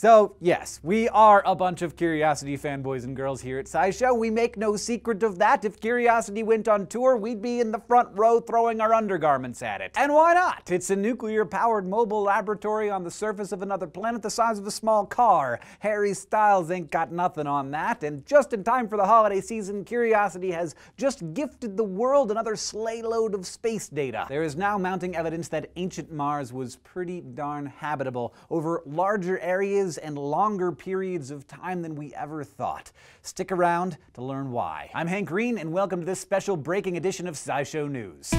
So, yes, we are a bunch of Curiosity fanboys and girls here at SciShow. We make no secret of that. If Curiosity went on tour, we'd be in the front row throwing our undergarments at it. And why not? It's a nuclear powered mobile laboratory on the surface of another planet the size of a small car. Harry Styles ain't got nothing on that. And just in time for the holiday season, Curiosity has just gifted the world another sleigh load of space data. There is now mounting evidence that ancient Mars was pretty darn habitable over larger areas and longer periods of time than we ever thought. Stick around to learn why. I'm Hank Green, and welcome to this special breaking edition of SciShow News.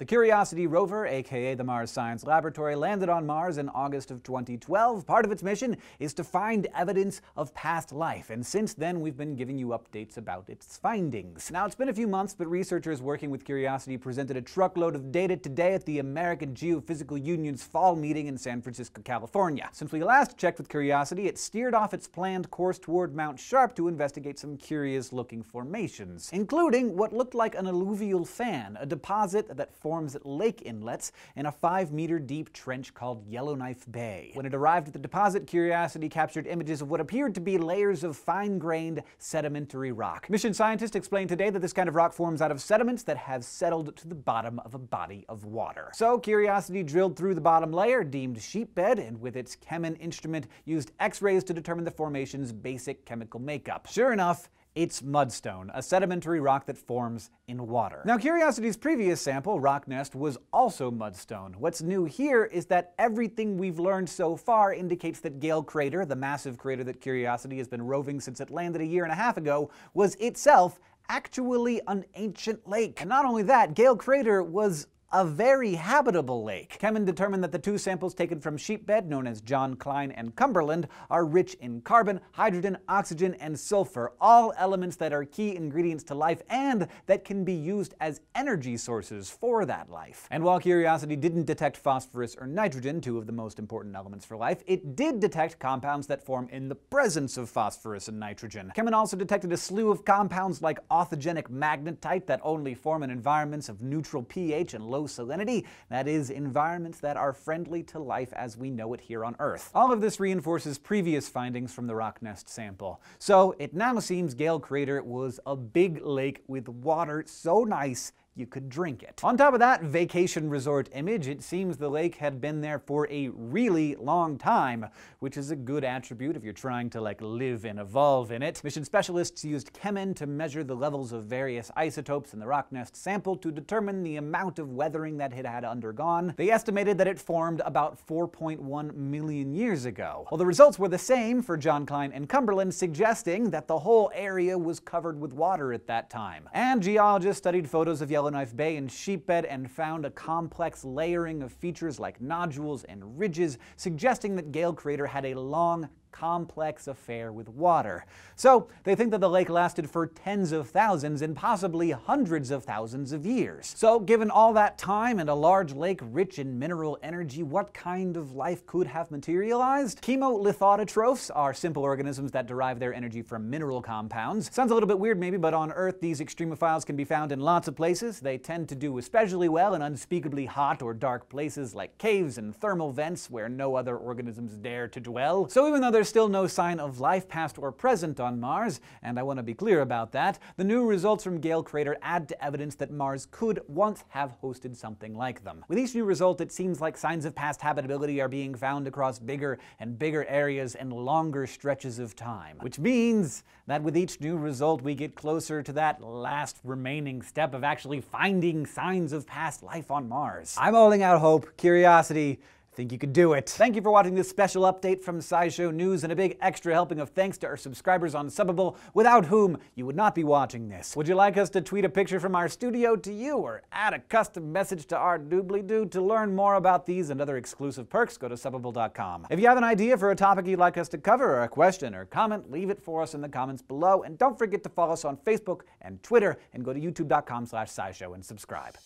The Curiosity rover, aka the Mars Science Laboratory, landed on Mars in August of 2012. Part of its mission is to find evidence of past life, and since then we've been giving you updates about its findings. Now, it's been a few months, but researchers working with Curiosity presented a truckload of data today at the American Geophysical Union's fall meeting in San Francisco, California. Since we last checked with Curiosity, it steered off its planned course toward Mount Sharp to investigate some curious-looking formations, including what looked like an alluvial fan, a deposit that forms at lake inlets in a 5 meter deep trench called Yellowknife Bay. When it arrived at the deposit, Curiosity captured images of what appeared to be layers of fine grained sedimentary rock. Mission scientists explained today that this kind of rock forms out of sediments that have settled to the bottom of a body of water. So Curiosity drilled through the bottom layer, deemed sheepbed, and with its Chemin instrument used X-rays to determine the formation's basic chemical makeup. Sure enough, it's mudstone, a sedimentary rock that forms in water. Now, Curiosity's previous sample, Rocknest, was also mudstone. What's new here is that everything we've learned so far indicates that Gale Crater, the massive crater that Curiosity has been roving since it landed a year and a half ago, was itself actually an ancient lake. And not only that, Gale Crater was a very habitable lake. Chemin determined that the two samples taken from sheepbed, known as John Klein and Cumberland, are rich in carbon, hydrogen, oxygen, and sulfur, all elements that are key ingredients to life and that can be used as energy sources for that life. And while Curiosity didn't detect phosphorus or nitrogen, two of the most important elements for life, it did detect compounds that form in the presence of phosphorus and nitrogen. Chemin also detected a slew of compounds like authigenic magnetite that only form in environments of neutral pH and low low salinity, that is, environments that are friendly to life as we know it here on Earth. All of this reinforces previous findings from the Rocknest sample. So it now seems Gale Crater was a big lake with water so nice you could drink it. On top of that vacation resort image, it seems the lake had been there for a really long time, which is a good attribute if you're trying to like live and evolve in it. Mission specialists used Chemin to measure the levels of various isotopes in the Rocknest sample to determine the amount of weathering that it had undergone. They estimated that it formed about 4.1 million years ago. Well, the results were the same for John Klein and Cumberland, suggesting that the whole area was covered with water at that time. And geologists studied photos of Yellowknife Bay and sheepbed and found a complex layering of features like nodules and ridges, suggesting that Gale Crater had a long, complex affair with water. So they think that the lake lasted for tens of thousands and possibly hundreds of thousands of years. So given all that time and a large lake rich in mineral energy, what kind of life could have materialized? Chemolithoautotrophs are simple organisms that derive their energy from mineral compounds. Sounds a little bit weird maybe, but on Earth these extremophiles can be found in lots of places. They tend to do especially well in unspeakably hot or dark places like caves and thermal vents where no other organisms dare to dwell. So even though there's still no sign of life past or present on Mars, and I want to be clear about that, the new results from Gale Crater add to evidence that Mars could once have hosted something like them. With each new result, it seems like signs of past habitability are being found across bigger and bigger areas and longer stretches of time. Which means that with each new result, we get closer to that last remaining step of actually finding signs of past life on Mars. I'm holding out hope, curiosity, think you could do it. Thank you for watching this special update from SciShow News and a big extra helping of thanks to our subscribers on Subbable, without whom you would not be watching this. Would you like us to tweet a picture from our studio to you or add a custom message to our doobly-doo? To learn more about these and other exclusive perks, go to Subbable.com. If you have an idea for a topic you'd like us to cover or a question or comment, leave it for us in the comments below. And don't forget to follow us on Facebook and Twitter and go to youtube.com slash scishow and subscribe.